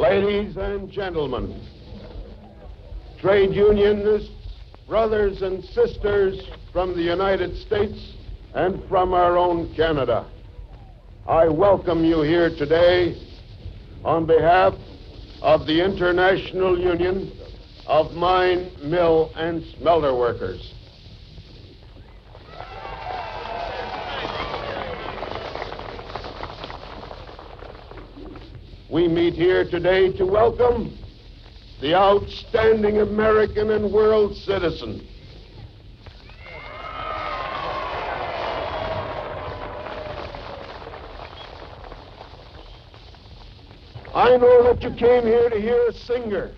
Ladies and gentlemen, trade unionists, brothers and sisters from the United States and from our own Canada, I welcome you here today on behalf of the International Union of Mine, Mill, and Smelter Workers. We meet here today to welcome the outstanding American and world citizen. I know that you came here to hear a singer,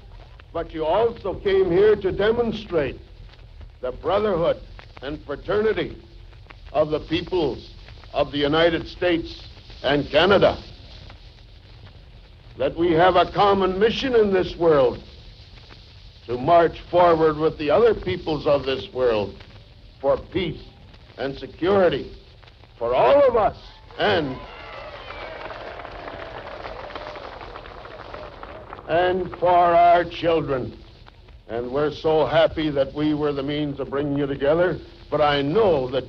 but you also came here to demonstrate the brotherhood and fraternity of the peoples of the United States and Canada. That we have a common mission in this world to march forward with the other peoples of this world for peace and security for all of us and and for our children. And we're so happy that we were the means of bringing you together. But I know that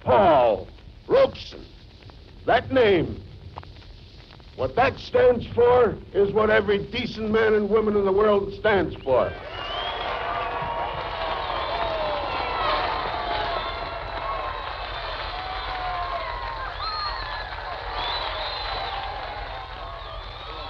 Paul Robeson, that name, what that stands for is what every decent man and woman in the world stands for.